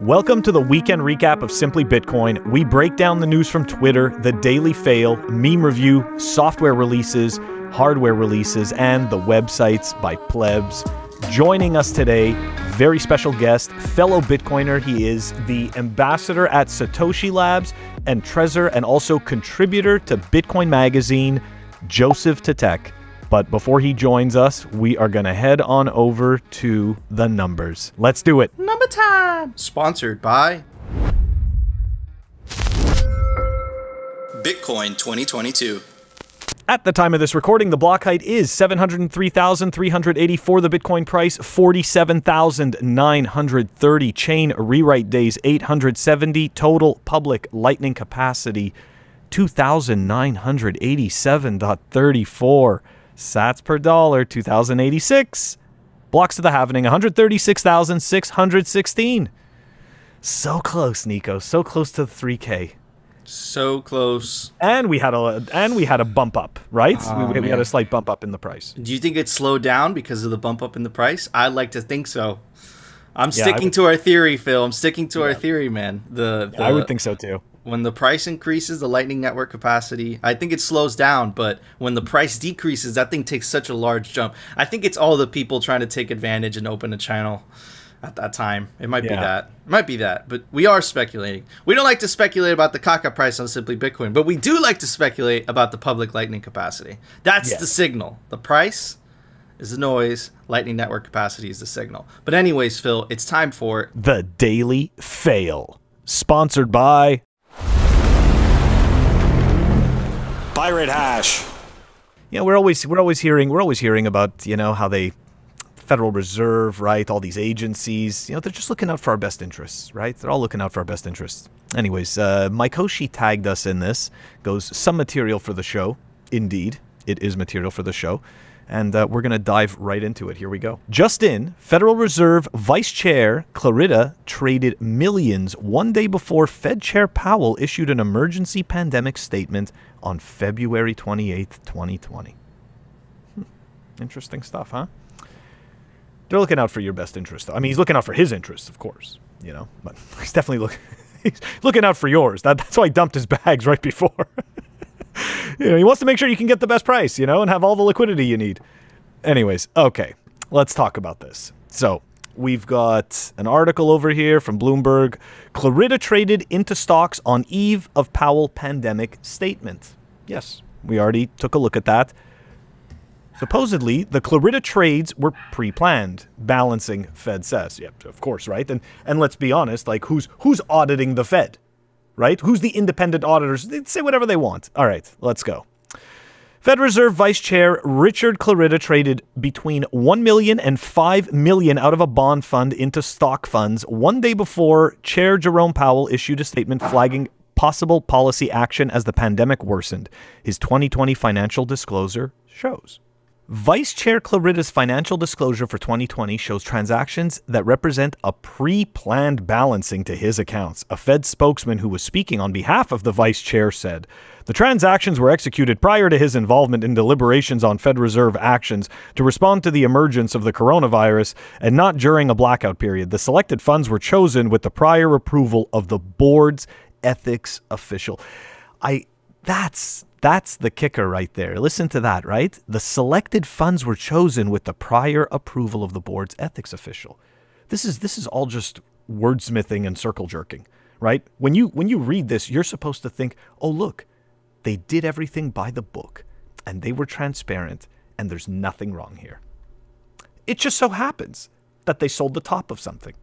Welcome to the weekend recap of Simply Bitcoin. We break down the news from Twitter, the daily fail, meme review, software releases, hardware releases, and the websites by plebs. Joining us today, very special guest, fellow Bitcoiner. He is the ambassador at Satoshi Labs and Trezor, and also contributor to Bitcoin Magazine, Joseph Tětek. But before he joins us, we are going to head on over to the numbers. Let's do it. Number time. Sponsored by Bitcoin 2022. At the time of this recording, the block height is 703,384. The Bitcoin price, 47,930. Chain rewrite days, 870. Total public lightning capacity, 2,987.34. Sats per dollar, 2086. Blocks to the halvening, 136,616. So close, Nico. So close to the 3K. So close. And we had a and we had a bump up, right? Oh, we, we had a slight bump up in the price. Do you think it slowed down because of the bump up in the price? I'd like to think so. I'm yeah, sticking to our theory, Phil. I'm sticking to yeah. our theory, man. The, the yeah, I would think so too when the price increases the lightning network capacity i think it slows down but when the price decreases that thing takes such a large jump. I think it's all the people trying to take advantage and open a channel at that time. It might yeah. be that. It might be that but we are speculating. We don't like to speculate about the kaka price on simply bitcoin but we do like to speculate about the public lightning capacity. That's yes. the signal. The price is the noise. Lightning network capacity is the signal. But anyways phil it's time for the daily fail sponsored by Pirate hash. Know, we're always we're always hearing we're always hearing about you know how they Federal Reserve, right? All these agencies, you know, they're just looking out for our best interests, right? They're all looking out for our best interests. Anyways, uh, Mike tagged us in this. Goes some material for the show. Indeed, it is material for the show and uh, we're going to dive right into it. Here we go. Just in, Federal Reserve Vice Chair Clarida traded millions one day before Fed Chair Powell issued an emergency pandemic statement on February 28th, 2020. Hmm. Interesting stuff, huh? They're looking out for your best interest. I mean, he's looking out for his interests, of course, you know, but he's definitely looking. He's looking out for yours. That, that's why he dumped his bags right before. you know, he wants to make sure you can get the best price, you know, and have all the liquidity you need. Anyways, okay, let's talk about this. So we've got an article over here from Bloomberg. Clarida traded into stocks on eve of Powell pandemic statement. Yes, we already took a look at that. Supposedly, the Clarida trades were pre-planned, balancing Fed says. Yep, of course, right? And and let's be honest, like who's who's auditing the Fed? right? Who's the independent auditors? They say whatever they want. All right, let's go. Fed Reserve Vice Chair Richard Clarida traded between 1 million and 5 million out of a bond fund into stock funds one day before Chair Jerome Powell issued a statement flagging possible policy action as the pandemic worsened. His 2020 financial disclosure shows. Vice Chair Clarida's financial disclosure for 2020 shows transactions that represent a pre planned balancing to his accounts. A Fed spokesman who was speaking on behalf of the Vice Chair said the transactions were executed prior to his involvement in deliberations on Fed Reserve actions to respond to the emergence of the coronavirus and not during a blackout period. The selected funds were chosen with the prior approval of the board's ethics official. I that's that's the kicker right there. Listen to that, right? The selected funds were chosen with the prior approval of the board's ethics official. This is this is all just wordsmithing and circle jerking, right? When you when you read this, you're supposed to think, "Oh, look, they did everything by the book and they were transparent and there's nothing wrong here." It just so happens that they sold the top of something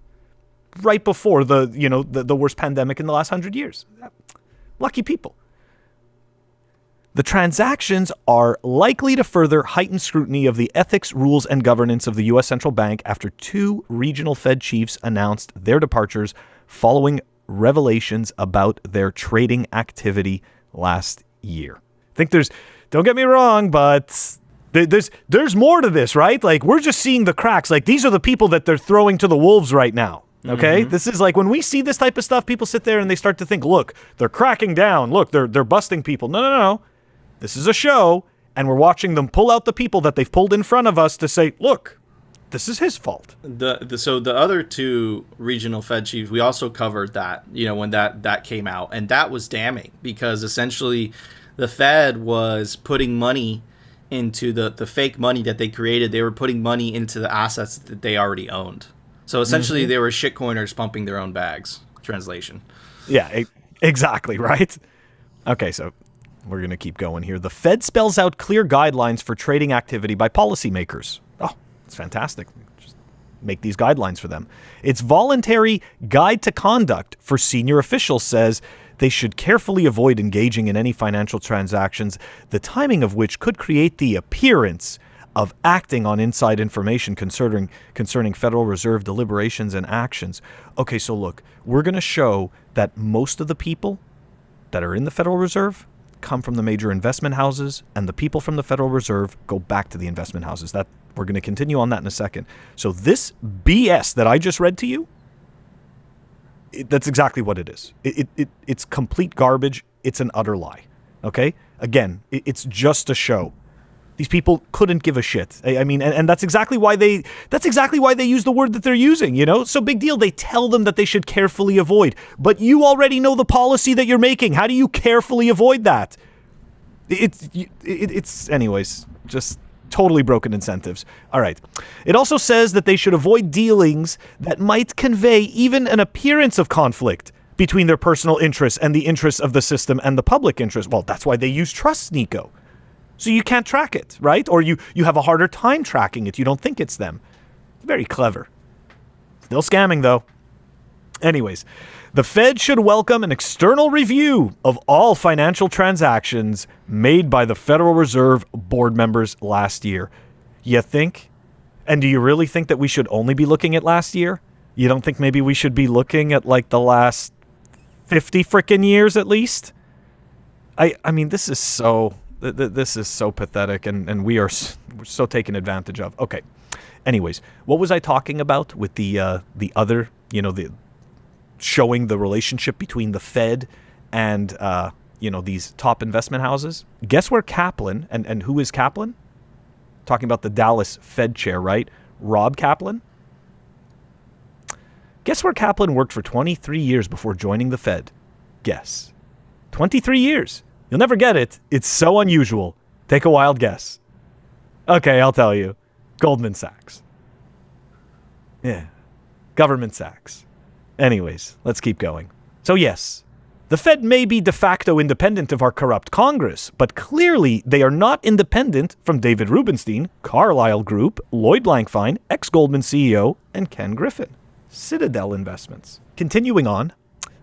right before the, you know, the, the worst pandemic in the last 100 years. Lucky people. The transactions are likely to further heighten scrutiny of the ethics, rules, and governance of the U.S. central bank after two regional Fed chiefs announced their departures following revelations about their trading activity last year. I think there's, don't get me wrong, but there's there's more to this, right? Like we're just seeing the cracks. Like these are the people that they're throwing to the wolves right now. Okay, mm-hmm. this is like when we see this type of stuff, people sit there and they start to think, look, they're cracking down. Look, they're they're busting people. No, no, no. This is a show, and we're watching them pull out the people that they've pulled in front of us to say, look, this is his fault. The, the so the other two regional Fed chiefs, we also covered that. You know when that that came out, and that was damning because essentially, the Fed was putting money into the the fake money that they created. They were putting money into the assets that they already owned. So essentially, mm-hmm. they were shitcoiners pumping their own bags. Translation. Yeah, exactly right. Okay, so we're going to keep going here. The Fed spells out clear guidelines for trading activity by policymakers. It's fantastic. Just make these guidelines for them. Its voluntary guide to conduct for senior officials says they should carefully avoid engaging in any financial transactions, the timing of which could create the appearance of acting on inside information concerning concerning Federal Reserve deliberations and actions. Okay, so look, we're going to show that most of the people that are in the Federal Reserve come from the major investment houses and the people from the Federal Reserve go back to the investment houses. That we're going to continue on that in a second. So this BS that I just read to you it, that's exactly what it is. It, it, it, it's complete garbage. It's an utter lie. Okay? Again, it, it's just a show. These people couldn't give a shit. I, I mean, and, and, that's exactly why they that's exactly why they use the word that they're using, you know? So big deal. They tell them that they should carefully avoid. But you already know the policy that you're making. How do you carefully avoid that? It's it, it's anyways, just totally broken incentives. All right. It also says that they should avoid dealings that might convey even an appearance of conflict between their personal interests and the interests of the system and the public interest. Well, that's why they use trust, Nico. So you can't track it, right? Or you, you have a harder time tracking it. You don't think it's them. Very clever. Still scamming, though. Anyways, the Fed should welcome an external review of all financial transactions made by the Federal Reserve board members last year. You think? And do you really think that we should only be looking at last year? You don't think maybe we should be looking at like the last 50 freaking years at least? I I mean this is so th- th- this is so pathetic and and we are s- so taken advantage of. Okay. Anyways, what was I talking about with the uh, the other, you know, the showing the relationship between the Fed and uh, you know these top investment houses. Guess where Kaplan and and who is Kaplan? Talking about the Dallas Fed chair, right? Rob Kaplan. Guess where Kaplan worked for 23 years before joining the Fed? Guess. 23 years. You'll never get it. It's so unusual. Take a wild guess. Okay, I'll tell you. Goldman Sachs. Yeah. Government Sachs. Anyways, let's keep going. So, yes, the Fed may be de facto independent of our corrupt Congress, but clearly they are not independent from David Rubenstein, Carlyle Group, Lloyd Blankfein, ex Goldman CEO, and Ken Griffin. Citadel Investments. Continuing on,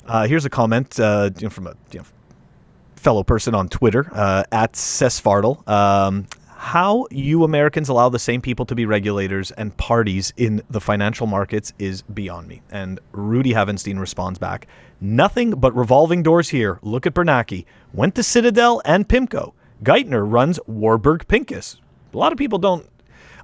uh, here's a comment uh, from a you know, fellow person on Twitter uh, at Sesfartle. Um, how you Americans allow the same people to be regulators and parties in the financial markets is beyond me. And Rudy Havenstein responds back Nothing but revolving doors here. Look at Bernanke. Went to Citadel and PIMCO. Geithner runs Warburg Pincus. A lot of people don't.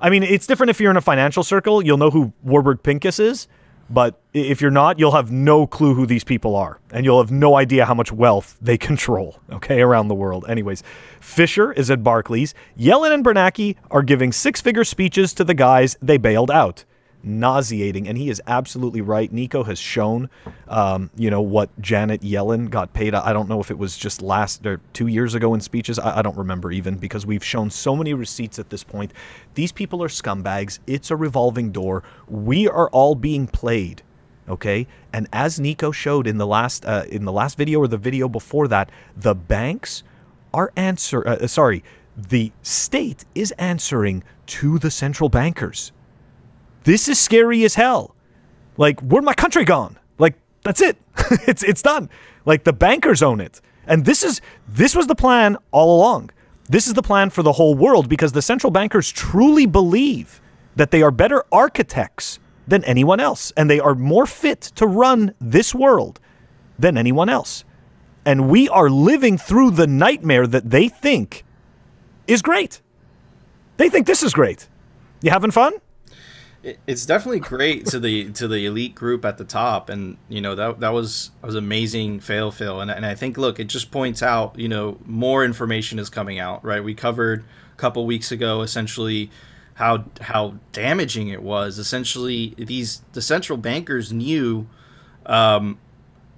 I mean, it's different if you're in a financial circle. You'll know who Warburg Pincus is. But if you're not, you'll have no clue who these people are, and you'll have no idea how much wealth they control, okay, around the world. Anyways, Fisher is at Barclays. Yellen and Bernanke are giving six figure speeches to the guys they bailed out nauseating. And he is absolutely right. Nico has shown, um, you know, what Janet Yellen got paid. I don't know if it was just last or two years ago in speeches. I, I don't remember even because we've shown so many receipts at this point. These people are scumbags. It's a revolving door. We are all being played. Okay, and as Nico showed in the last uh, in the last video or the video before that, the banks are answer. Uh, sorry, the state is answering to the central bankers. This is scary as hell. Like, where'd my country gone? Like, that's it. it's it's done. Like the bankers own it. And this is this was the plan all along. This is the plan for the whole world because the central bankers truly believe that they are better architects than anyone else and they are more fit to run this world than anyone else. And we are living through the nightmare that they think is great. They think this is great. You having fun? It's definitely great to the to the elite group at the top. And you know that that was was amazing fail fail. And, and i think look it just points out you know more information is coming out right? We covered a couple weeks ago essentially how how damaging it was. Essentially, these the central bankers knew um,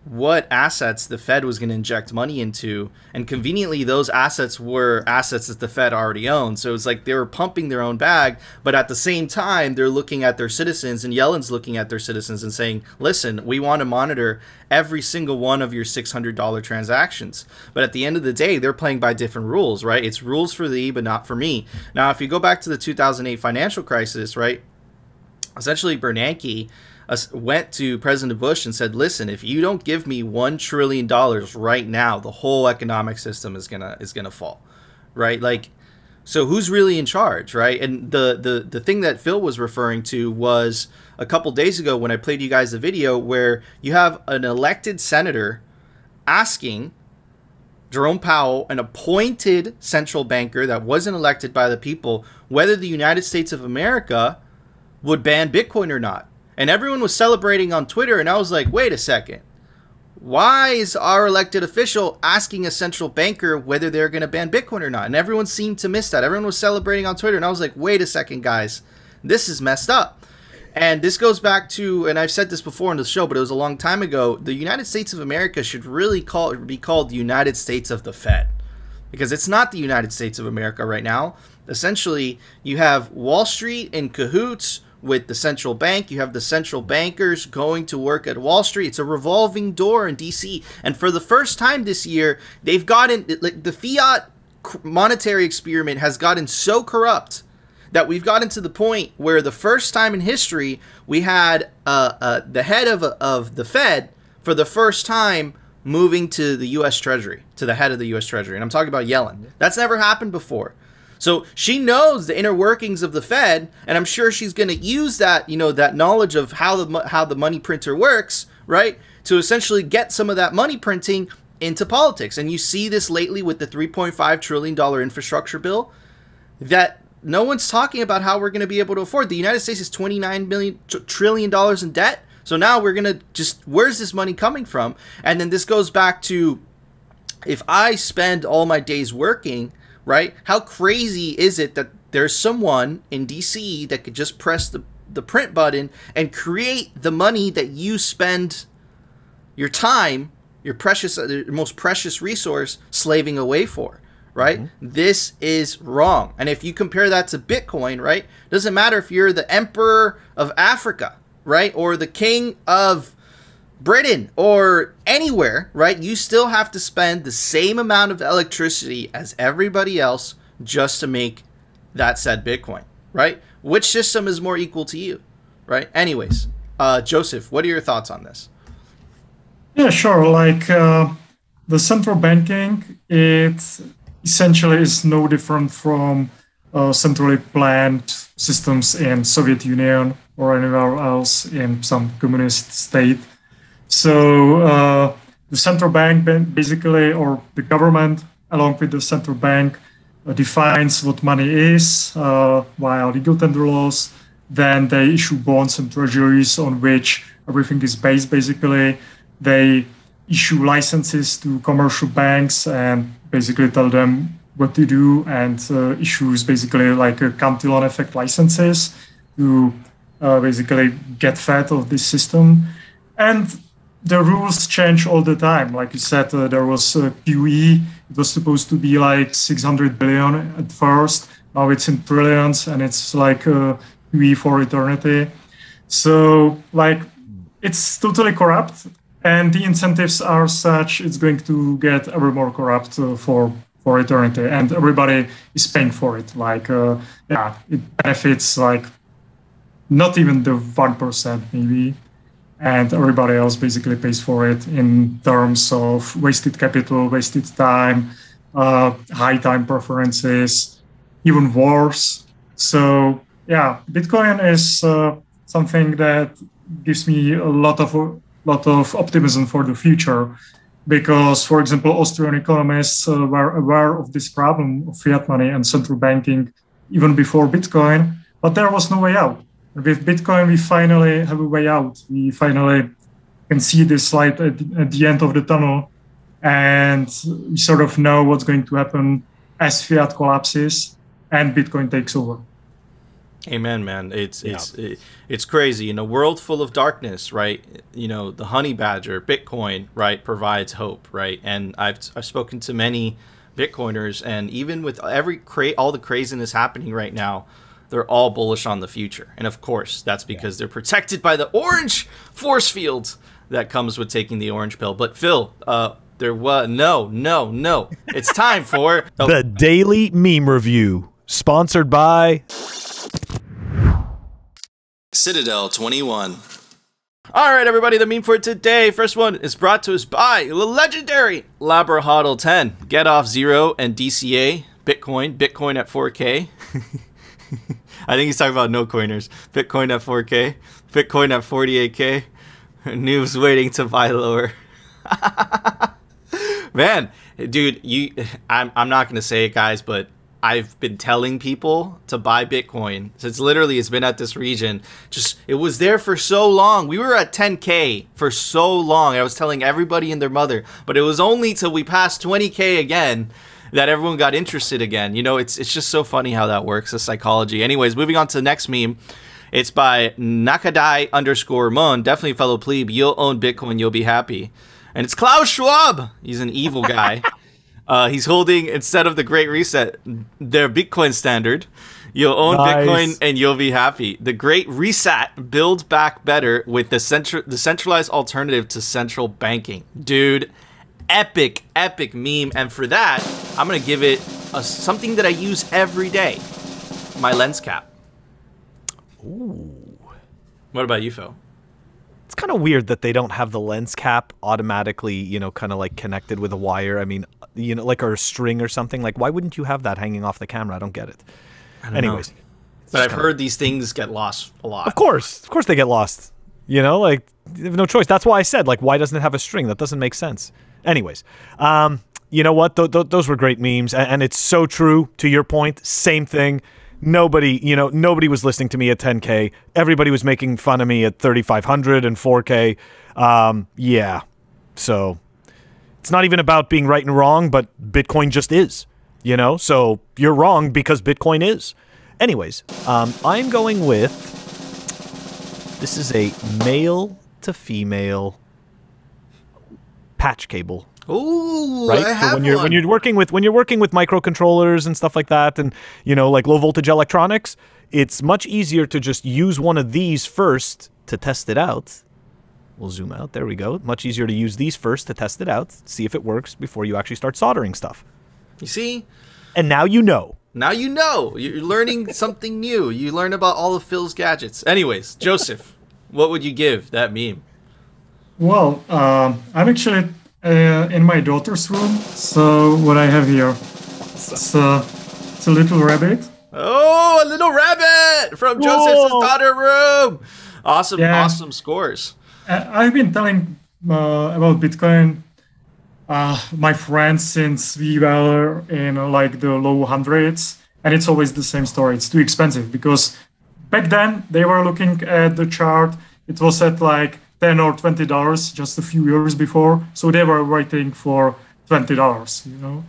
what assets the Fed was going to inject money into, and conveniently, those assets were assets that the Fed already owned. So it's like they were pumping their own bag, but at the same time, they're looking at their citizens, and Yellen's looking at their citizens and saying, "Listen, we want to monitor every single one of your six hundred dollar transactions." But at the end of the day, they're playing by different rules, right? It's rules for thee, but not for me. Now, if you go back to the 2008 financial crisis, right? Essentially, Bernanke went to President Bush and said, "Listen, if you don't give me one trillion dollars right now, the whole economic system is gonna is gonna fall." Right? Like, so who's really in charge, right? And the the the thing that Phil was referring to was a couple days ago when I played you guys a video where you have an elected senator asking Jerome Powell, an appointed central banker that wasn't elected by the people, whether the United States of America would ban Bitcoin or not and everyone was celebrating on Twitter, and I was like, wait a second. Why is our elected official asking a central banker whether they're going to ban Bitcoin or not? And everyone seemed to miss that. Everyone was celebrating on Twitter, and I was like, wait a second, guys. This is messed up. And this goes back to, and I've said this before on the show, but it was a long time ago. The United States of America should really call be called the United States of the Fed, because it's not the United States of America right now. Essentially, you have Wall Street in cahoots with the central bank. You have the central bankers going to work at Wall Street. It's a revolving door in DC. And for the first time this year, they've gotten the fiat monetary experiment has gotten so corrupt that we've gotten to the point where the first time in history we had uh, uh, the head of, of the Fed for the first time moving to the U.S. Treasury, to the head of the U.S. Treasury. And I'm talking about Yellen. That's never happened before. So she knows the inner workings of the Fed, and I'm sure she's going to use that, you know, that knowledge of how the how the money printer works, right, to essentially get some of that money printing into politics. And you see this lately with the 3.5 trillion dollar infrastructure bill that no one's talking about how we're going to be able to afford. The United States is 29 million trillion dollars in debt. So now we're going to just where's this money coming from? And then this goes back to if I spend all my days working right? How crazy is it that there's someone in DC that could just press the, the print button and create the money that you spend your time, your precious, uh, your most precious resource, slaving away for? Right? Mm-hmm. This is wrong. And if you compare that to Bitcoin, right? Doesn't matter if you're the emperor of Africa, right? Or the king of Britain or anywhere, right? You still have to spend the same amount of electricity as everybody else just to make that said Bitcoin, right? Which system is more equal to you, right? Anyways, uh, Joseph, what are your thoughts on this? Yeah, sure. Like uh, the central banking, it essentially is no different from uh, centrally planned systems in Soviet Union or anywhere else in some communist state so uh, the central bank basically, or the government, along with the central bank, uh, defines what money is uh, via legal tender laws. Then they issue bonds and treasuries on which everything is based. Basically, they issue licenses to commercial banks and basically tell them what to do and uh, issues basically like a Cantillon effect licenses to uh, basically get fed of this system. And the rules change all the time. Like you said, uh, there was uh, QE. It was supposed to be like 600 billion at first. Now it's in trillions, and it's like uh, QE for eternity. So like it's totally corrupt, and the incentives are such it's going to get ever more corrupt uh, for for eternity, and everybody is paying for it. Like uh, yeah, it benefits like not even the one percent maybe and everybody else basically pays for it in terms of wasted capital, wasted time, uh, high time preferences, even worse. So yeah, Bitcoin is uh, something that gives me a lot of a lot of optimism for the future, because for example, Austrian economists uh, were aware of this problem of fiat money and central banking even before Bitcoin, but there was no way out with Bitcoin, we finally have a way out. We finally can see this light at, at the end of the tunnel, and we sort of know what's going to happen as fiat collapses and Bitcoin takes over. Amen, man. It's it's it, it's crazy in a world full of darkness, right? You know, the honey badger, Bitcoin, right, provides hope, right? And I've I've spoken to many Bitcoiners, and even with every cra- all the craziness happening right now, they're all bullish on the future. And of course, that's because they're protected by the orange force field that comes with taking the orange pill. But Phil, uh, there was no, no, no. It's time for oh, The Daily Meme Review, sponsored by. Citadel 21. All right, everybody, the meme for today. First one is brought to us by the legendary Labrahodl 10. Get off zero and DCA Bitcoin. Bitcoin at 4K. I think he's talking about no coiners. Bitcoin at 4K. Bitcoin at 48K. News waiting to buy lower. Man, dude, you I'm I'm not gonna say it, guys, but I've been telling people to buy Bitcoin since literally it's been at this region. Just it was there for so long. We were at 10k for so long. I was telling everybody and their mother, but it was only till we passed 20k again that everyone got interested again. You know, it's it's just so funny how that works, the psychology. Anyways, moving on to the next meme. It's by Nakadai underscore Mon, definitely fellow plebe. You'll own Bitcoin, you'll be happy. And it's Klaus Schwab. He's an evil guy. Uh, he's holding instead of the Great Reset, their Bitcoin standard. You'll own Nice. Bitcoin and you'll be happy. The Great Reset, builds back better with the central, the centralized alternative to central banking. Dude, epic, epic meme. And for that, I'm gonna give it a, something that I use every day. My lens cap. Ooh. What about you, Phil? It's kind of weird that they don't have the lens cap automatically, you know, kind of like connected with a wire. I mean, you know, like or a string or something. Like, why wouldn't you have that hanging off the camera? I don't get it. Anyways, But I've heard these things get lost a lot. of course, of course they get lost. You know, like they have no choice. That's why I said, like, why doesn't it have a string? That doesn't make sense. Anyways, um, you know what? Th- th- those were great memes, and, it's so true. To your point, same thing. Nobody, you know, nobody was listening to me at 10k. Everybody was making fun of me at 3500 and 4k. Um, yeah, so it's not even about being right and wrong, but Bitcoin just is. You know, so you're wrong because Bitcoin is. Anyways, um, I'm going with this is a male to female patch cable Ooh, right? I So have when you're one. when you're working with when you're working with microcontrollers and stuff like that, and you know like low voltage electronics, it's much easier to just use one of these first to test it out. We'll zoom out. There we go. Much easier to use these first to test it out, see if it works before you actually start soldering stuff. You see, And now you know. now you know. You're learning something new. You learn about all of Phil's gadgets. Anyways, Joseph, what would you give that meme? Well, um, I'm actually uh, in my daughter's room. So what I have here, it's, uh, it's a little rabbit. Oh, a little rabbit from Joseph's daughter room. Awesome, Yeah. awesome scores. Uh, I've been telling uh, about Bitcoin uh, my friends since we were in uh, like the low hundreds, and it's always the same story. It's too expensive because back then they were looking at the chart. It was at like ten or twenty dollars just a few years before, so they were waiting for twenty dollars. You know,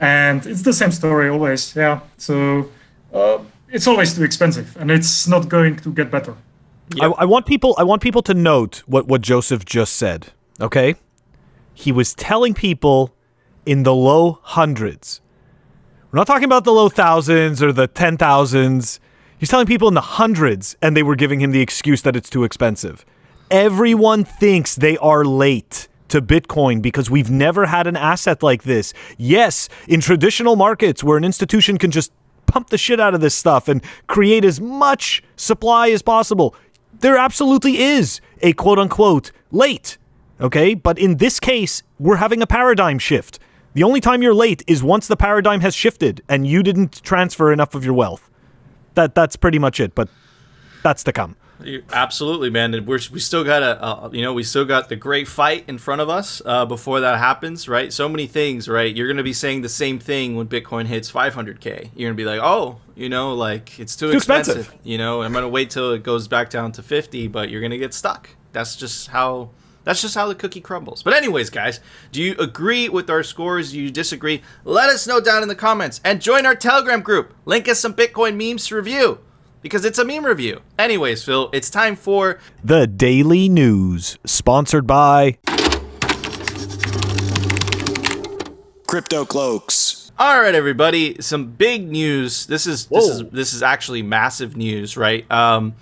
and it's the same story always. Yeah, so uh, it's always too expensive, and it's not going to get better. I, I want people. I want people to note what what Joseph just said. Okay, he was telling people in the low hundreds. We're not talking about the low thousands or the ten thousands. He's telling people in the hundreds, and they were giving him the excuse that it's too expensive. Everyone thinks they are late to Bitcoin because we've never had an asset like this. Yes, in traditional markets where an institution can just pump the shit out of this stuff and create as much supply as possible, there absolutely is a quote unquote late. Okay. But in this case, we're having a paradigm shift. The only time you're late is once the paradigm has shifted and you didn't transfer enough of your wealth. That that's pretty much it, but that's to come. Absolutely, man. And we're, we still got a, uh, you know, we still got the great fight in front of us uh, before that happens, right? So many things, right? You're gonna be saying the same thing when Bitcoin hits 500k. You're gonna be like, oh, you know, like it's too, Too expensive. expensive. You know, I'm gonna wait till it goes back down to 50, but you're gonna get stuck. That's just how. That's just how the cookie crumbles. But anyways, guys, do you agree with our scores? Do you disagree? Let us know down in the comments and join our Telegram group. Link us some Bitcoin memes to review. Because it's a meme review. Anyways, Phil, it's time for The Daily News, sponsored by. Crypto Cloaks. All right, everybody. Some big news. This is this is this is actually massive news, right? Um,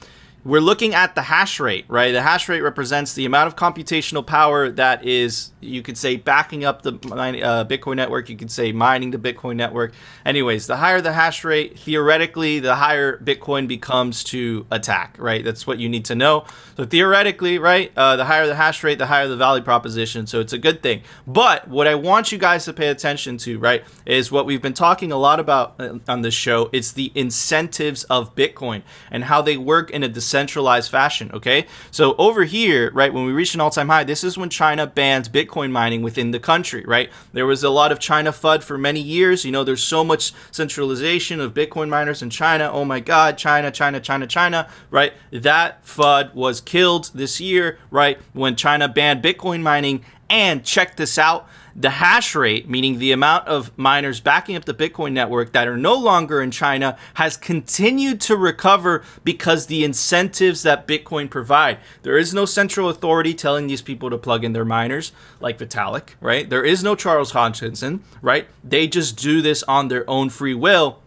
we're looking at the hash rate, right? The hash rate represents the amount of computational power that is, you could say, backing up the uh, Bitcoin network. You could say mining the Bitcoin network. Anyways, the higher the hash rate, theoretically, the higher Bitcoin becomes to attack, right? That's what you need to know. So theoretically, right, uh, the higher the hash rate, the higher the value proposition. So it's a good thing. But what I want you guys to pay attention to, right, is what we've been talking a lot about uh, on this show. It's the incentives of Bitcoin and how they work in a decentralized fashion. Okay, so over here, right, when we reach an all-time high, this is when China bans Bitcoin mining within the country. Right, there was a lot of China FUD for many years. You know, there's so much centralization of Bitcoin miners in China. Oh my God, China, China, China, China. Right, that FUD was killed this year. Right, when China banned Bitcoin mining. And check this out the hash rate, meaning the amount of miners backing up the Bitcoin network that are no longer in China, has continued to recover because the incentives that Bitcoin provide. There is no central authority telling these people to plug in their miners like Vitalik, right? There is no Charles Hoskinson, right? They just do this on their own free will.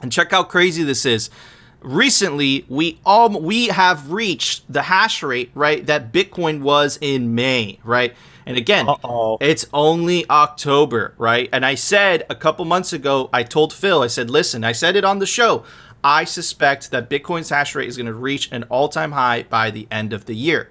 And check how crazy this is recently we all we have reached the hash rate right that bitcoin was in may right and again Uh-oh. it's only october right and i said a couple months ago i told phil i said listen i said it on the show i suspect that bitcoin's hash rate is going to reach an all-time high by the end of the year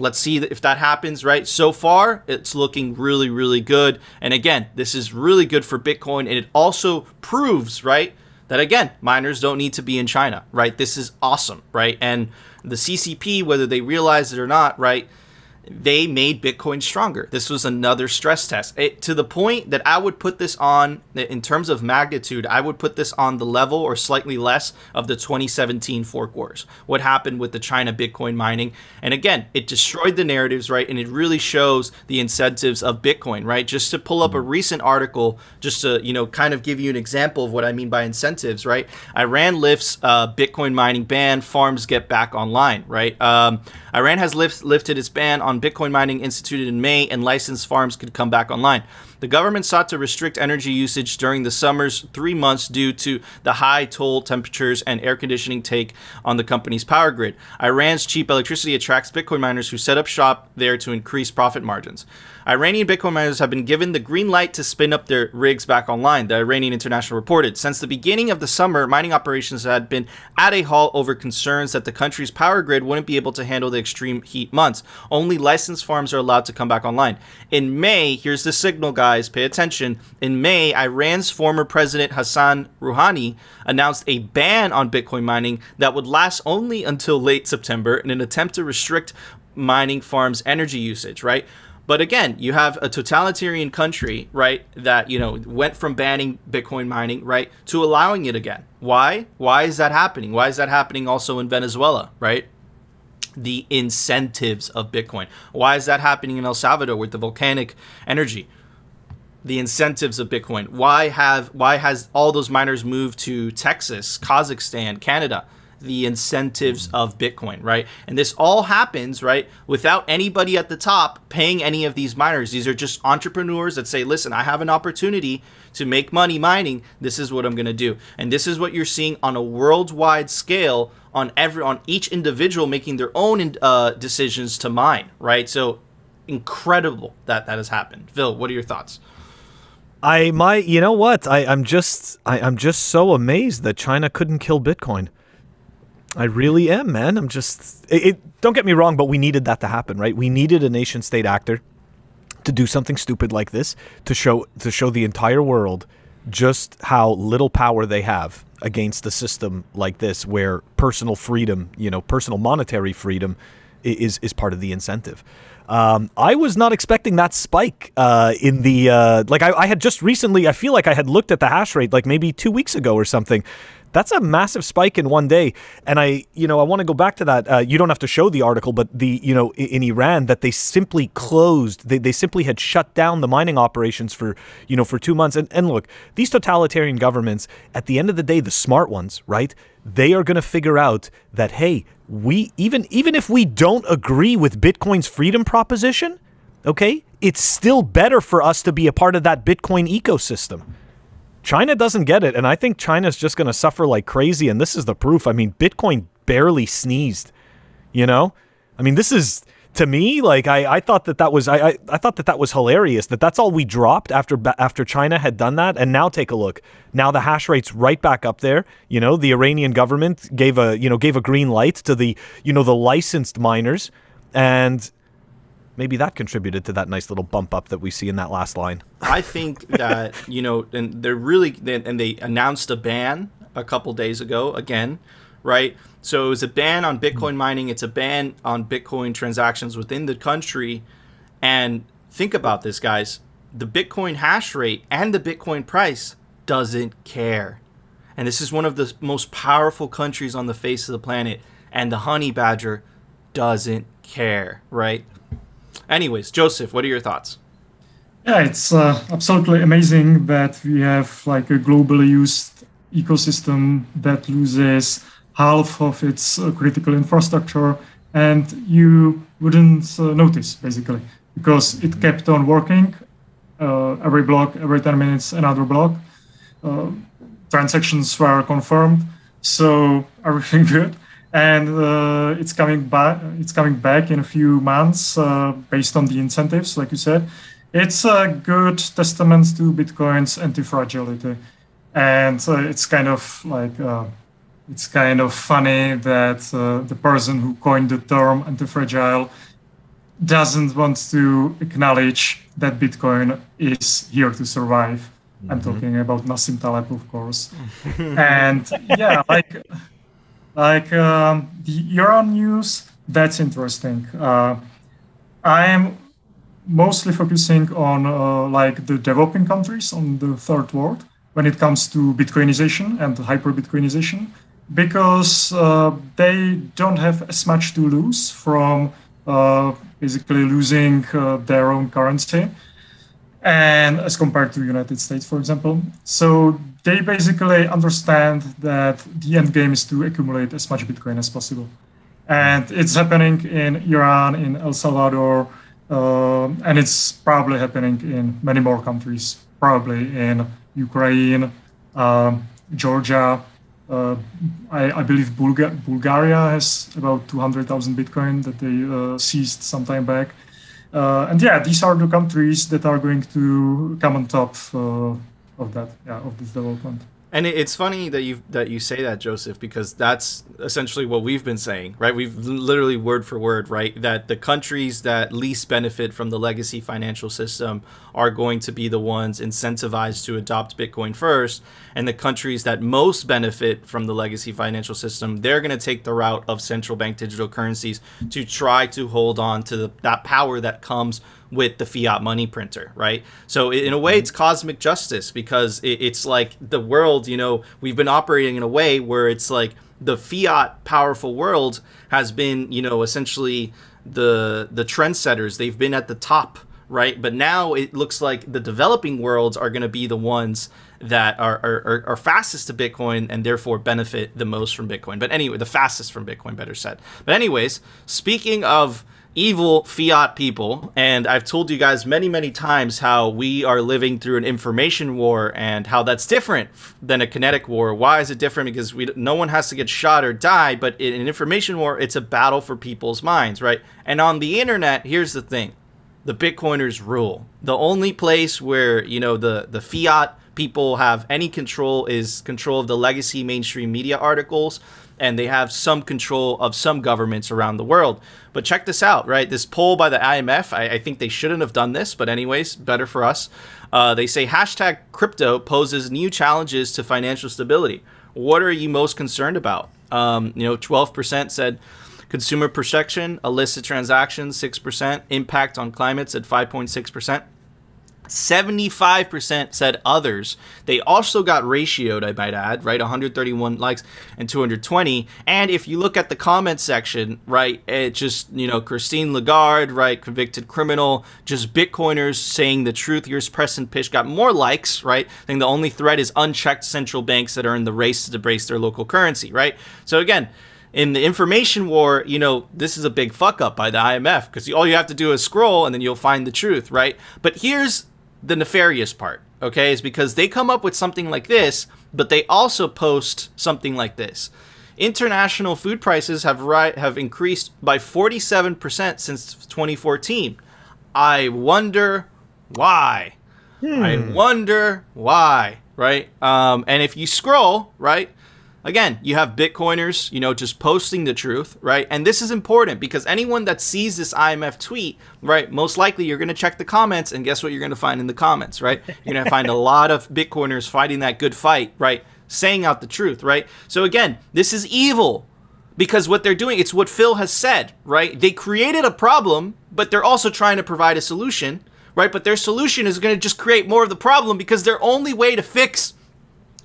Let's see if that happens, right? So far, it's looking really, really good. And again, this is really good for Bitcoin. And it also proves, right, that again, miners don't need to be in China, right? This is awesome, right? And the CCP, whether they realize it or not, right, they made Bitcoin stronger. This was another stress test it, to the point that I would put this on, in terms of magnitude, I would put this on the level or slightly less of the 2017 fork wars. What happened with the China Bitcoin mining. And again, it destroyed the narratives, right? And it really shows the incentives of Bitcoin, right? Just to pull up a recent article, just to, you know, kind of give you an example of what I mean by incentives, right? Iran lifts uh, Bitcoin mining ban, farms get back online, right? Um, Iran has lift, lifted its ban Bitcoin mining instituted in May, and licensed farms could come back online. The government sought to restrict energy usage during the summer's three months due to the high toll temperatures and air conditioning take on the company's power grid. Iran's cheap electricity attracts Bitcoin miners who set up shop there to increase profit margins. Iranian Bitcoin miners have been given the green light to spin up their rigs back online, the Iranian International reported. Since the beginning of the summer, mining operations had been at a halt over concerns that the country's power grid wouldn't be able to handle the extreme heat months. Only licensed farms are allowed to come back online. In May, here's the signal, guys, pay attention. In May, Iran's former president Hassan Rouhani announced a ban on Bitcoin mining that would last only until late September in an attempt to restrict mining farms' energy usage, right? But again, you have a totalitarian country, right, that, you know, went from banning Bitcoin mining, right, to allowing it again. Why? Why is that happening? Why is that happening also in Venezuela, right? The incentives of Bitcoin. Why is that happening in El Salvador with the volcanic energy? The incentives of Bitcoin. Why have why has all those miners moved to Texas, Kazakhstan, Canada? The incentives of Bitcoin, right? And this all happens, right, without anybody at the top paying any of these miners. These are just entrepreneurs that say, listen, I have an opportunity to make money mining. This is what I'm going to do. And this is what you're seeing on a worldwide scale on every on each individual making their own uh, decisions to mine, right? So incredible that that has happened. Phil, what are your thoughts? I my you know what I I'm just I, I'm just so amazed that China couldn't kill Bitcoin. I really am, man. I'm just. It, it, don't get me wrong, but we needed that to happen, right? We needed a nation state actor to do something stupid like this to show to show the entire world just how little power they have against a system like this, where personal freedom, you know, personal monetary freedom, is is part of the incentive. Um, I was not expecting that spike uh, in the uh, like. I, I, had just recently. I feel like I had looked at the hash rate like maybe two weeks ago or something. That's a massive spike in one day. And I, you know, I want to go back to that. Uh, you don't have to show the article, but the, you know, in, in Iran that they simply closed, they, they simply had shut down the mining operations for, you know, for two months. And, and look, these totalitarian governments, at the end of the day, the smart ones, right? They are going to figure out that, hey, we even even if we don't agree with Bitcoin's freedom proposition, okay, it's still better for us to be a part of that Bitcoin ecosystem. China doesn't get it, and I think China's just going to suffer like crazy. And this is the proof. I mean, Bitcoin barely sneezed. You know, I mean, this is to me like I, I thought that that was I, I, I thought that that was hilarious that that's all we dropped after after China had done that and now take a look now the hash rate's right back up there you know the Iranian government gave a you know gave a green light to the you know the licensed miners and maybe that contributed to that nice little bump up that we see in that last line. I think that you know, and they're really, and they announced a ban a couple days ago again, right? So it was a ban on Bitcoin hmm. mining. It's a ban on Bitcoin transactions within the country. And think about this, guys: the Bitcoin hash rate and the Bitcoin price doesn't care. And this is one of the most powerful countries on the face of the planet, and the honey badger doesn't care, right? Anyways, Joseph, what are your thoughts? Yeah, it's uh, absolutely amazing that we have like a globally used ecosystem that loses half of its uh, critical infrastructure, and you wouldn't uh, notice basically because it kept on working. Uh, every block, every 10 minutes, another block. Uh, transactions were confirmed, so everything good and uh, it's coming back. It's coming back in a few months uh, based on the incentives, like you said. It's a good testament to Bitcoin's anti-fragility, and uh, it's kind of like uh, it's kind of funny that uh, the person who coined the term anti-fragile doesn't want to acknowledge that Bitcoin is here to survive. Mm-hmm. I'm talking about Nassim Taleb, of course, and yeah, like like um, the Iran news, that's interesting. Uh, I am mostly focusing on uh, like the developing countries on the third world when it comes to Bitcoinization and hyper Bitcoinization, because uh, they don't have as much to lose from uh, basically losing uh, their own currency and as compared to United States, for example. So they basically understand that the end game is to accumulate as much Bitcoin as possible. And it's happening in Iran, in El Salvador, uh, and it's probably happening in many more countries, probably in Ukraine, uh, Georgia. Uh, I, I, believe Bulga- Bulgaria has about 200,000 Bitcoin that they uh, seized some time back. Uh, and yeah, these are the countries that are going to come on top uh, of that, yeah, of this development. And it's funny that you that you say that, Joseph, because that's essentially what we've been saying, right? We've literally word for word, right? That the countries that least benefit from the legacy financial system are going to be the ones incentivized to adopt Bitcoin first, and the countries that most benefit from the legacy financial system, they're going to take the route of central bank digital currencies to try to hold on to the, that power that comes with the fiat money printer, right? So in a way, it's mm-hmm. cosmic justice because it's like the world, you know, we've been operating in a way where it's like the fiat powerful world has been, you know, essentially the the trendsetters. They've been at the top, right? But now it looks like the developing worlds are going to be the ones that are, are, are fastest to Bitcoin and therefore benefit the most from Bitcoin. But anyway, the fastest from Bitcoin, better said. But anyways, speaking of evil fiat people. And I've told you guys many, many times how we are living through an information war and how that's different than a kinetic war. Why is it different? Because we, no one has to get shot or die, but in an information war, it's a battle for people's minds, right? And on the internet, here's the thing the Bitcoiners rule. The only place where, you know, the, the fiat people have any control is control of the legacy mainstream media articles and they have some control of some governments around the world. But check this out, right? This poll by the IMF, I, I think they shouldn't have done this, but anyways, better for us. Uh, they say hashtag crypto poses new challenges to financial stability. What are you most concerned about? Um, you know, 12% said consumer protection, illicit transactions, 6%, impact on climates at 5.6%. 75% said others. They also got ratioed, I might add, right? 131 likes and 220. And if you look at the comment section, right, it just, you know, Christine Lagarde, right, convicted criminal, just Bitcoiners saying the truth. Here's Press and Pish got more likes, right? I think the only threat is unchecked central banks that are in the race to debase their local currency, right? So again, in the information war, you know, this is a big fuck up by the IMF because all you have to do is scroll and then you'll find the truth, right? But here's the nefarious part, okay, is because they come up with something like this, but they also post something like this. International food prices have ri- have increased by 47% since 2014. I wonder why. I wonder why, right? Um, and if you scroll, right, again, you have Bitcoiners, you know, just posting the truth, right? And this is important because anyone that sees this IMF tweet, right, most likely you're going to check the comments, and guess what you're going to find in the comments, right? You're going to find a lot of Bitcoiners fighting that good fight, right? Saying out the truth, right? So again, this is evil because what they're doing, it's what Phil has said, right? They created a problem, but they're also trying to provide a solution, right? But their solution is going to just create more of the problem because their only way to fix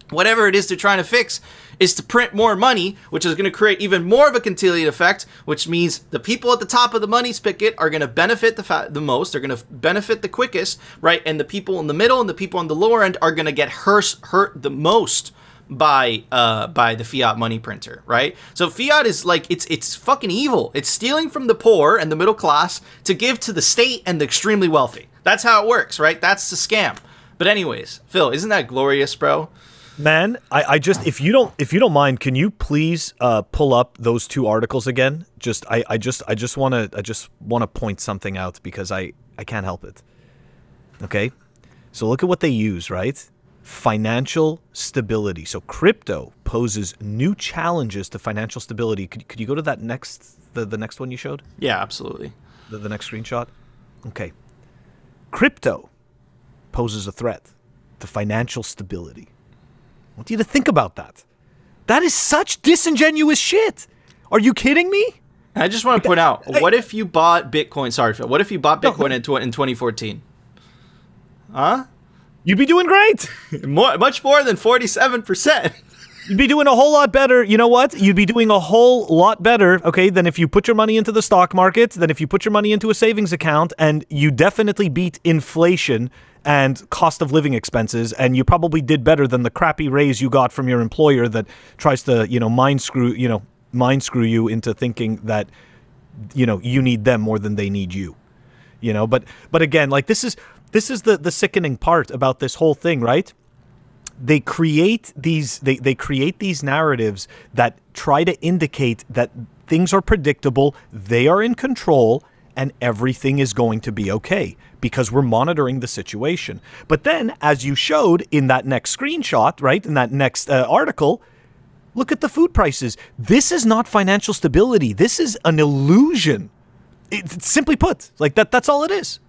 whatever it is they're trying to fix is to print more money, which is going to create even more of a Cantillon effect, which means the people at the top of the money spigot are going to benefit the fa- the most, they're going to benefit the quickest, right? And the people in the middle and the people on the lower end are going to get hurt hurt the most by uh by the fiat money printer, right? So fiat is like it's it's fucking evil. It's stealing from the poor and the middle class to give to the state and the extremely wealthy. That's how it works, right? That's the scam. But anyways, Phil, isn't that glorious, bro? Man, I, I just if you don't if you don't mind, can you please uh, pull up those two articles again? Just I, I just I just want to I just want to point something out because I I can't help it. Okay, so look at what they use, right? Financial stability. So crypto poses new challenges to financial stability. Could, could you go to that next the, the next one you showed? Yeah, absolutely. The, the next screenshot. Okay. Crypto poses a threat to financial stability. I want you to think about that. That is such disingenuous shit. Are you kidding me? I just want to point out, what if you bought Bitcoin? Sorry, Phil. What if you bought Bitcoin in, tw- in 2014? Huh? You'd be doing great. More, much more than 47%. You'd be doing a whole lot better. You know what? You'd be doing a whole lot better, okay, than if you put your money into the stock market, than if you put your money into a savings account, and you definitely beat inflation and cost of living expenses, and you probably did better than the crappy raise you got from your employer that tries to, you know, mind screw, you know, mind screw you into thinking that, you know, you need them more than they need you. You know, but but again, like this is this is the the sickening part about this whole thing, right? They create these they, they create these narratives that try to indicate that things are predictable they are in control and everything is going to be okay because we're monitoring the situation. But then as you showed in that next screenshot right in that next uh, article look at the food prices. This is not financial stability. This is an illusion. It, simply put like that that's all it is.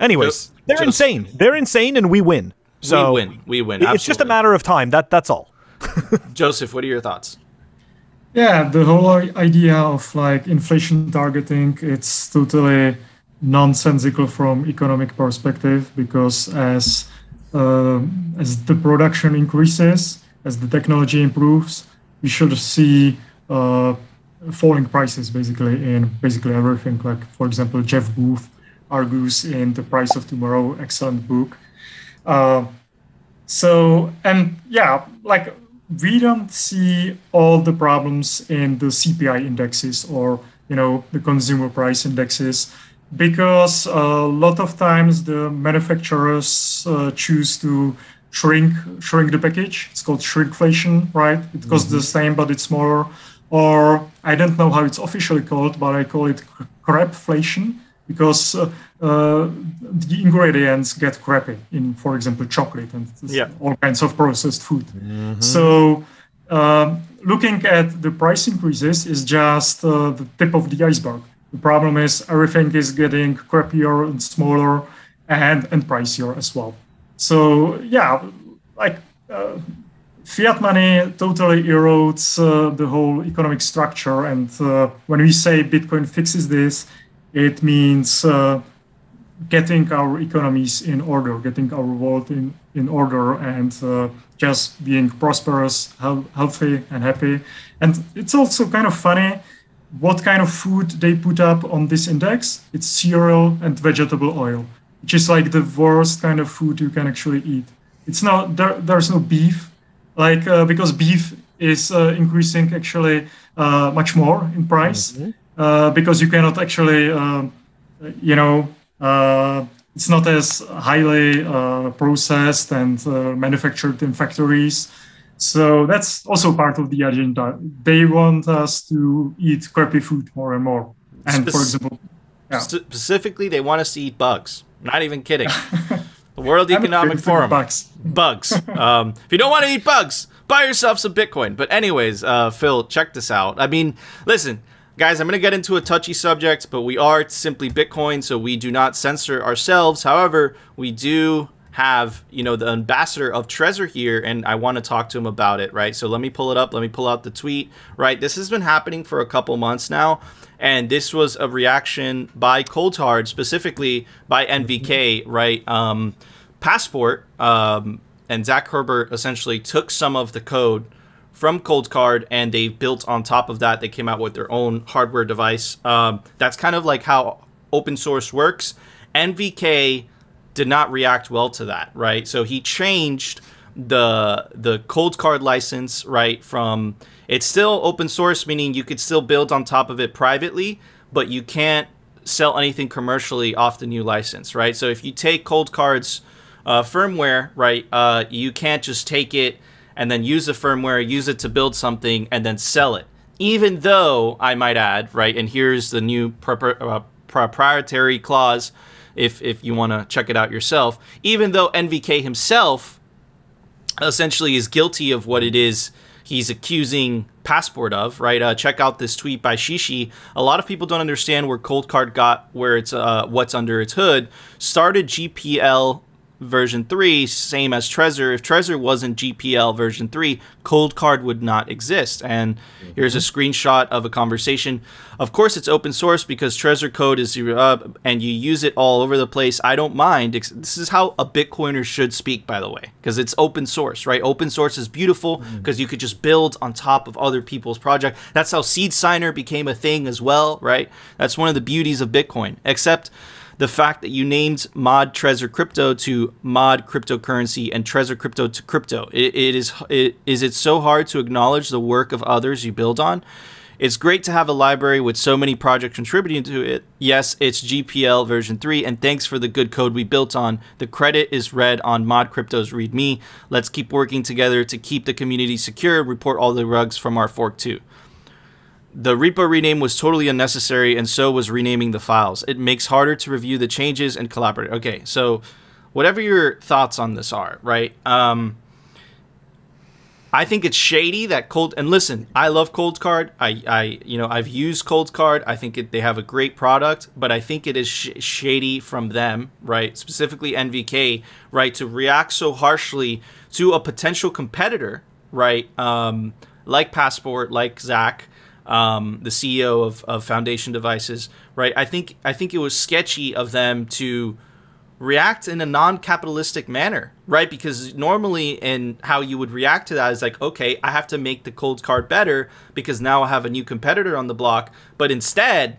Anyways Just- they're just- insane. They're insane and we win so we win. We win. it's just a matter of time. That that's all. Joseph, what are your thoughts? Yeah, the whole idea of like inflation targeting, it's totally nonsensical from economic perspective because as um as the production increases, as the technology improves, we should see uh, falling prices basically in basically everything. Like for example, Jeff Booth argues in The Price of Tomorrow, excellent book. Uh, so and yeah, like we don't see all the problems in the CPI indexes or you know the consumer price indexes because a lot of times the manufacturers uh, choose to shrink shrink the package. It's called shrinkflation, right? It costs the same but it's smaller. Or I don't know how it's officially called, but I call it cr- crapflation because uh, uh, the ingredients get crappy in, for example, chocolate and Yeah. all kinds of processed food. So, um, looking at the price increases is just uh, the tip of the iceberg. The problem is everything is getting crappier and smaller and, and pricier as well. So, yeah, like uh, fiat money totally erodes uh, the whole economic structure. And uh, when we say Bitcoin fixes this, it means uh, getting our economies in order, getting our world in, in order, and uh, just being prosperous, healthy, and happy. And it's also kind of funny what kind of food they put up on this index. It's cereal and vegetable oil, which is like the worst kind of food you can actually eat. It's not there. There's no beef, like uh, because beef is uh, increasing actually uh, much more in price mm-hmm. Uh, because you cannot actually, uh, you know, uh, it's not as highly processed and manufactured in factories. So that's also part of the agenda. They want us to eat crappy food more and more. And Spec- for example, yeah. specifically, they want us to eat bugs. Not even kidding. the World Economic Forum. Bugs. Bugs. um, if you don't want to eat bugs, buy yourself some Bitcoin. But anyways, uh, Phil, check this out. I mean, listen, guys, I'm going to get into a touchy subject, but we are simply Bitcoin, so we do not censor ourselves. However, we do have you know the ambassador of Trezor here, and I want to talk to him about it, right? So let me pull it up. Let me pull out the tweet, right? This has been happening for a couple months now, and this was a reaction by Coldcard, specifically by NVK, right? Um, Passport um, and Zach Herbert essentially took some of the code from Coldcard and they built on top of that. They came out with their own hardware device. Um, that's kind of like how open source works. NVK did not react well to that, right? So he changed the the Coldcard license, right, from it's still open source, meaning you could still build on top of it privately, but you can't sell anything commercially off the new license, right? So if you take Coldcard's uh, firmware, right, uh, you can't just take it and then use the firmware, use it to build something, and then sell it. Even though I might add, right, and here's the new uh, proprietary clause if if you want to check it out yourself. Even though NVK himself essentially is guilty of what it is he's accusing Passport of, right? Uh, check out this tweet by Shishi. A lot of people don't understand where Coldcard got where it's uh, what's under its hood. Started GPL version 3, same as Trezor. If Trezor wasn't GPL version 3, Coldcard would not exist. And mm-hmm. here's a screenshot of a conversation. Of course, it's open source because Trezor code is up and you use it all over the place. I don't mind. This is how a Bitcoiner should speak, by the way, because it's open source, right? Open source is beautiful because mm-hmm. you could just build on top of other people's project. That's how Seed Signer became a thing as well, right? That's one of the beauties of Bitcoin, except the fact that you named mod Trezor crypto to mod cryptocurrency and Trezor crypto to crypto. It, it is it, is it so hard to acknowledge the work of others you build on? It's great to have a library with so many projects contributing to it. Yes, it's GPL version 3, and thanks for the good code we built on. The credit is read on Mod Crypto's README. Let's keep working together to keep the community secure, report all the rugs from our fork too. The repo rename was totally unnecessary, and so was renaming the files. It makes harder to review the changes and collaborate. Okay, so whatever your thoughts on this are, right? Um, I think it's shady that cold. And listen, I love Cold Card. I, I, you know, I've used Cold Card. I think it, they have a great product, but I think it is sh- shady from them, right? Specifically NVK, right, to react so harshly to a potential competitor, right? Um, like Passport, like Zach, um, the CEO of, of Foundation Devices, right? I think I think it was sketchy of them to react in a non-capitalistic manner, right? Because normally in how you would react to that is like, okay, I have to make the cold card better because now I have a new competitor on the block. But instead,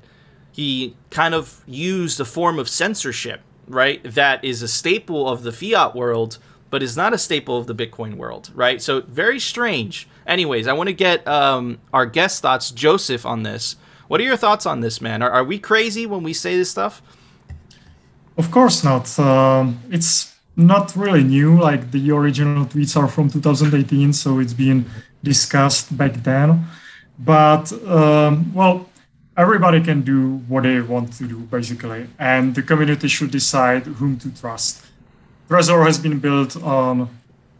he kind of used a form of censorship, right? That is a staple of the fiat world, but is not a staple of the Bitcoin world, right? So very strange. Anyways, I want to get um, our guest thoughts, Joseph, on this. What are your thoughts on this, man? Are, are we crazy when we say this stuff? Of course not. Um, it's not really new. Like the original tweets are from 2018, so it's been discussed back then. But um, well, everybody can do what they want to do, basically, and the community should decide whom to trust. Trezor has been built on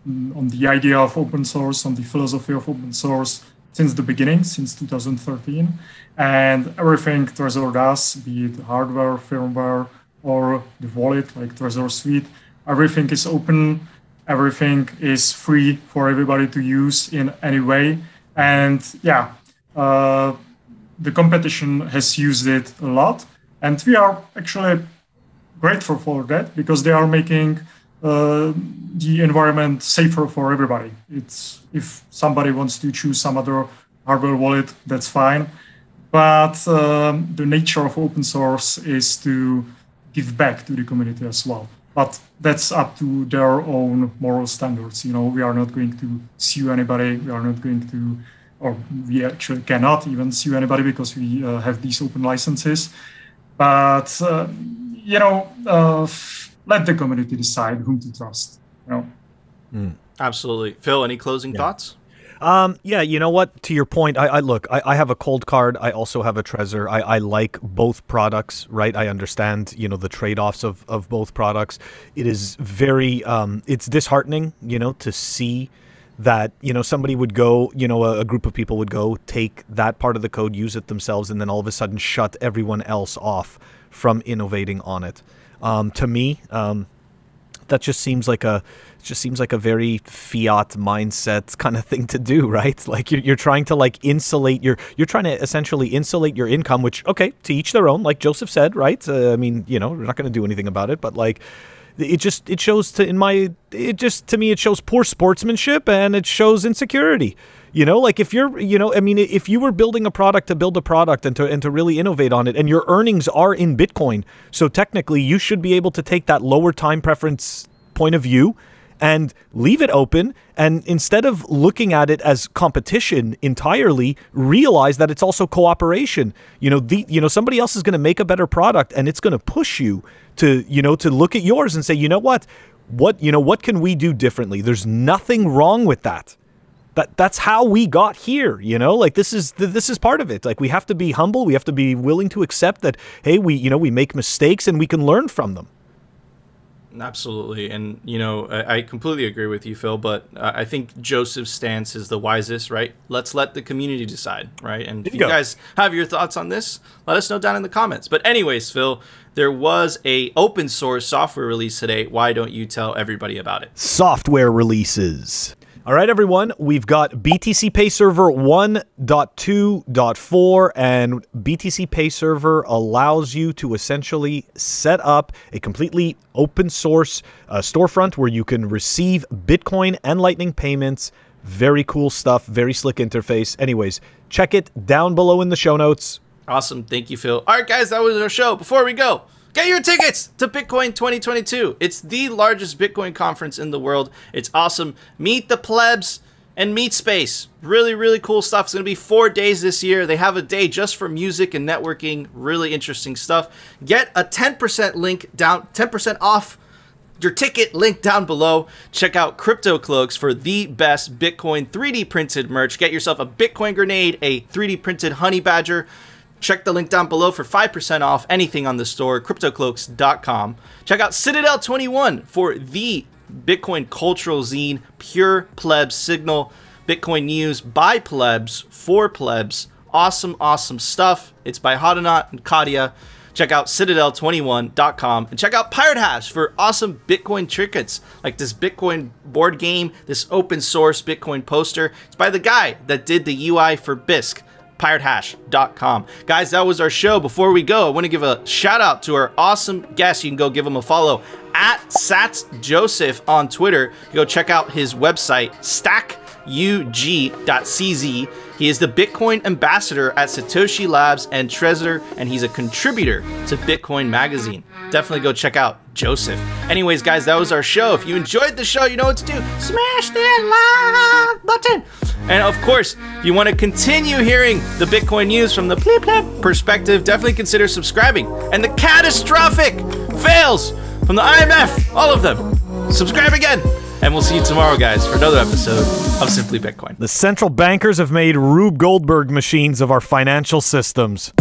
on the idea of open source, on the philosophy of open source since the beginning, since 2013. And everything Trezor does, be it hardware, firmware, or the wallet like Trezor Suite, everything is open, everything is free for everybody to use in any way. And yeah, uh, the competition has used it a lot. And we are actually grateful for that because they are making uh, the environment safer for everybody. It's if somebody wants to choose some other hardware wallet, that's fine. But um, the nature of open source is to give back to the community as well. But that's up to their own moral standards. You know, we are not going to sue anybody. We are not going to, or we actually cannot even sue anybody because we uh, have these open licenses. But uh, you know, uh, let the community decide whom to trust. You know. Mm. Absolutely, Phil. Any closing yeah. thoughts? Um, yeah, you know what? To your point, I, I look, I, I, have a cold card. I also have a Trezor. I, I like both products, right? I understand, you know, the trade-offs of, of both products. It is very, um, it's disheartening, you know, to see that, you know, somebody would go, you know, a, a group of people would go take that part of the code, use it themselves, and then all of a sudden shut everyone else off from innovating on it. Um, to me, um, that just seems like a just seems like a very fiat mindset kind of thing to do, right? Like you're, you're trying to like insulate your you're trying to essentially insulate your income, which okay, to each their own, like Joseph said, right? Uh, I mean, you know, we're not going to do anything about it, but like it just it shows to in my it just to me it shows poor sportsmanship and it shows insecurity you know like if you're you know i mean if you were building a product to build a product and to and to really innovate on it and your earnings are in bitcoin so technically you should be able to take that lower time preference point of view and leave it open and instead of looking at it as competition entirely realize that it's also cooperation. You know the you know somebody else is going to make a better product and it's going to push you to you know to look at yours and say you know what? What you know what can we do differently? There's nothing wrong with that that that's how we got here you know like this is this is part of it like we have to be humble we have to be willing to accept that hey we you know we make mistakes and we can learn from them Absolutely, and you know I, I completely agree with you, Phil. But uh, I think Joseph's stance is the wisest, right? Let's let the community decide, right? And if you, you guys have your thoughts on this, let us know down in the comments. But anyways, Phil, there was a open source software release today. Why don't you tell everybody about it? Software releases. All right, everyone, we've got BTC Pay Server 1.2.4, and BTC Pay Server allows you to essentially set up a completely open source uh, storefront where you can receive Bitcoin and Lightning payments. Very cool stuff, very slick interface. Anyways, check it down below in the show notes. Awesome. Thank you, Phil. All right, guys, that was our show. Before we go, Get your tickets to Bitcoin 2022. It's the largest Bitcoin conference in the world. It's awesome. Meet the plebs and meat space. Really, really cool stuff. It's going to be four days this year. They have a day just for music and networking. Really interesting stuff. Get a 10% link down, 10% off your ticket link down below. Check out Crypto Cloaks for the best Bitcoin 3D printed merch. Get yourself a Bitcoin grenade, a 3D printed honey badger. Check the link down below for 5% off anything on the store, cryptocloaks.com. Check out Citadel 21 for the Bitcoin cultural zine, pure plebs signal, Bitcoin news by plebs for plebs. Awesome, awesome stuff. It's by Hodlonaut and Katia. Check out citadel21.com and check out Pirate Hash for awesome Bitcoin trinkets like this Bitcoin board game, this open source Bitcoin poster. It's by the guy that did the UI for Bisq piratehash.com. Guys, that was our show. Before we go, I want to give a shout out to our awesome guest. You can go give him a follow at Sats Joseph on Twitter. Go check out his website, stackuj.cz. He is the Bitcoin ambassador at Satoshi Labs and Trezor, and he's a contributor to Bitcoin Magazine. Definitely go check out Joseph. Anyways, guys, that was our show. If you enjoyed the show, you know what to do. Smash that like button. And of course, if you want to continue hearing the Bitcoin news from the plip plip perspective, definitely consider subscribing. And the catastrophic fails from the IMF, all of them. Subscribe again. And we'll see you tomorrow, guys, for another episode of Simply Bitcoin. The central bankers have made Rube Goldberg machines of our financial systems.